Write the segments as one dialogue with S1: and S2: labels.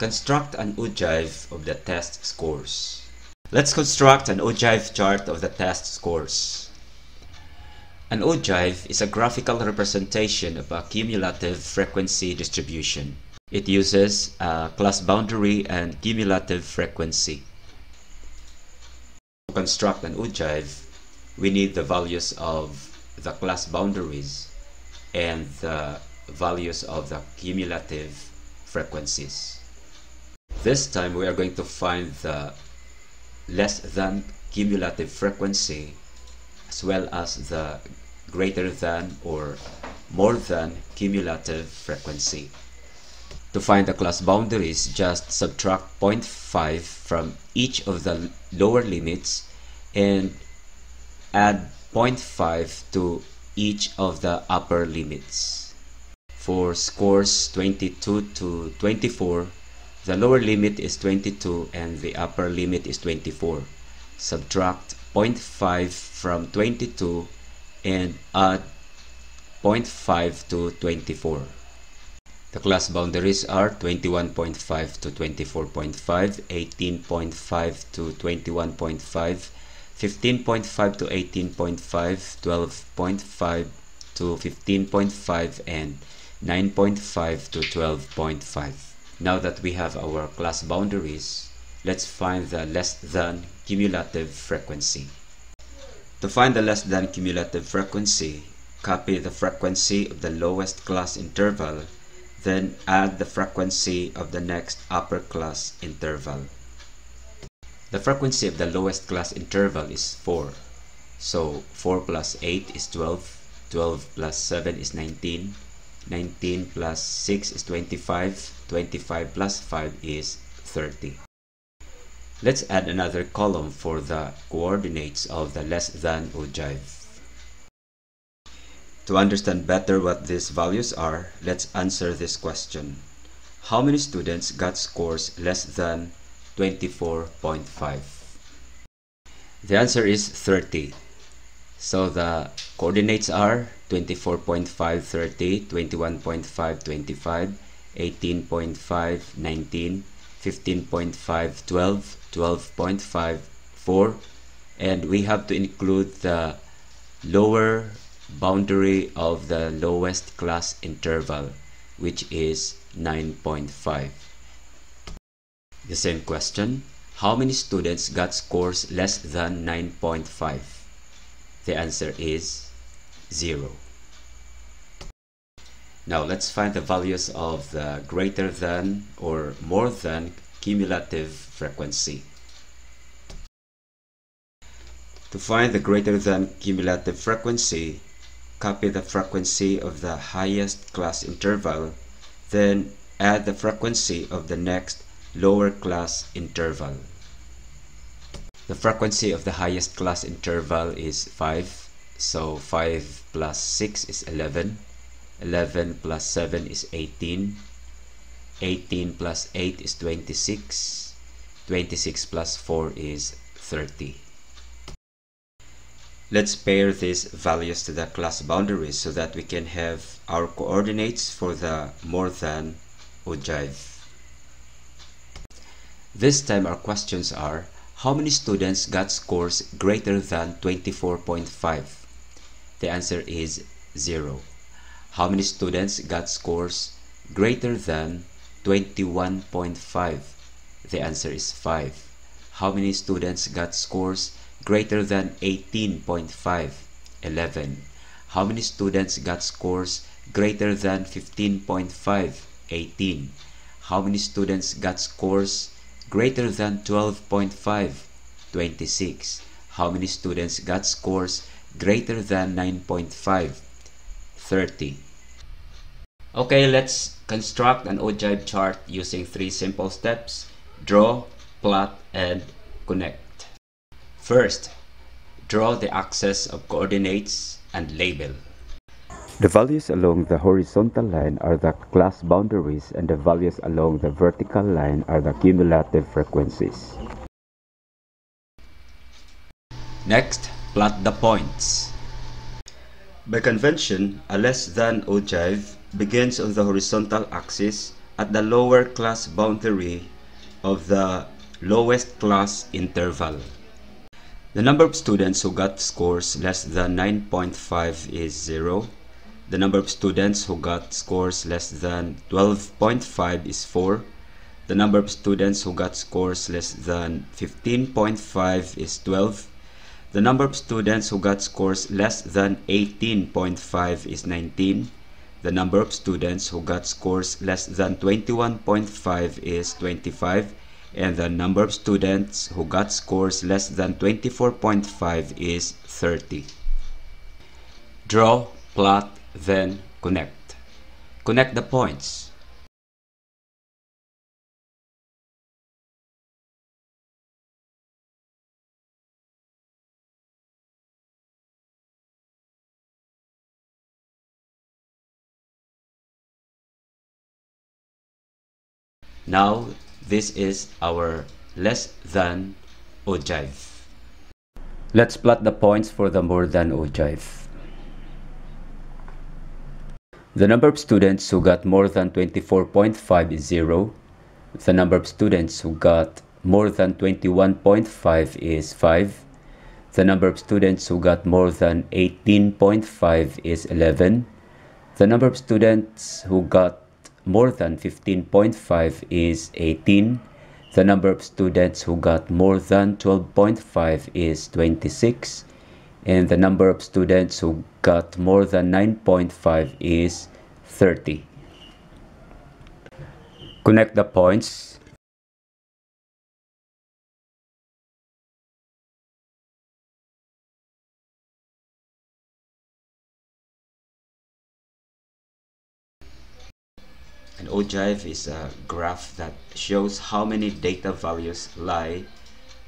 S1: Construct an ogive of the test scores. Let's construct an ogive chart of the test scores. An ogive is a graphical representation of a cumulative frequency distribution. It uses a class boundary and cumulative frequency. To construct an ogive, we need the values of the class boundaries and the values of the cumulative frequencies. This time we are going to find the less than cumulative frequency as well as the greater than or more than cumulative frequency. To find the class boundaries, just subtract 0.5 from each of the lower limits and add 0.5 to each of the upper limits. For scores 22 to 24, the lower limit is 22 and the upper limit is 24. Subtract 0.5 from 22 and add 0.5 to 24. The class boundaries are 21.5 to 24.5, 18.5 to 21.5, 15.5 to 18.5, 12.5 to 15.5, and 9.5 to 12.5. Now that we have our class boundaries, let's find the less than cumulative frequency. To find the less than cumulative frequency, copy the frequency of the lowest class interval, then add the frequency of the next upper class interval. The frequency of the lowest class interval is 4. So 4 plus 8 is 12, 12 plus 7 is 19, 19 plus 6 is 25, 25 plus 5 is 30. Let's add another column for the coordinates of the less than ogive. To understand better what these values are, let's answer this question. How many students got scores less than 24.5. The answer is 30. So the coordinates are 24.5, 30, 21.5, 25, 18.5, 19, 15.5, 12, 12.5, 4, and we have to include the lower boundary of the lowest class interval, which is 9.5. The same question, how many students got scores less than 9.5? The answer is 0. Now let's find the values of the greater than or more than cumulative frequency. To find the greater than cumulative frequency, copy the frequency of the highest class interval, then add the frequency of the next lower class interval. The frequency of the highest class interval is 5, so 5 plus 6 is 11, 11 plus 7 is 18, 18 plus 8 is 26, 26 plus 4 is 30. Let's pair these values to the class boundaries so that we can have our coordinates for the more than ogive. This time our questions are, how many students got scores greater than 24.5? The answer is 0. How many students got scores greater than 21.5? The answer is 5. How many students got scores greater than 18.5? 11. How many students got scores greater than 15.5? 18. How many students got scores greater than 12.5 26 how many students got scores greater than 9.5 30 okay let's construct an ogive chart using three simple steps draw plot and connect first draw the axis of coordinates and label
S2: the values along the horizontal line are the class boundaries and the values along the vertical line are the cumulative frequencies.
S1: Next, plot the points. By convention, a less than ogive begins on the horizontal axis at the lower class boundary of the lowest class interval. The number of students who got scores less than 9.5 is 0. The number of students who got scores less than 12.5 is 4. The number of students who got scores less than 15.5 is 12. The number of students who got scores less than 18.5 is 19. The number of students who got scores less than 21.5 is 25 and the number of students who got scores less than 24.5 is 30. Draw, plot, then connect. Connect the points. Now, this is our less than ogive. Let's plot the points for the more than ogive. The number of students who got more than 24.5 is 0. The number of students who got more than 21.5 is 5. The number of students who got more than 18.5 is 11. The number of students who got more than 15.5 is 18. The number of students who got more than 12.5 is 26. And the number of students who got more than 9.5 is 30. Connect the points An ogive is a graph that shows how many data values lie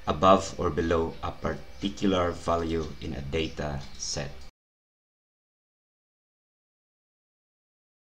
S1: above or below a particular value in a data set.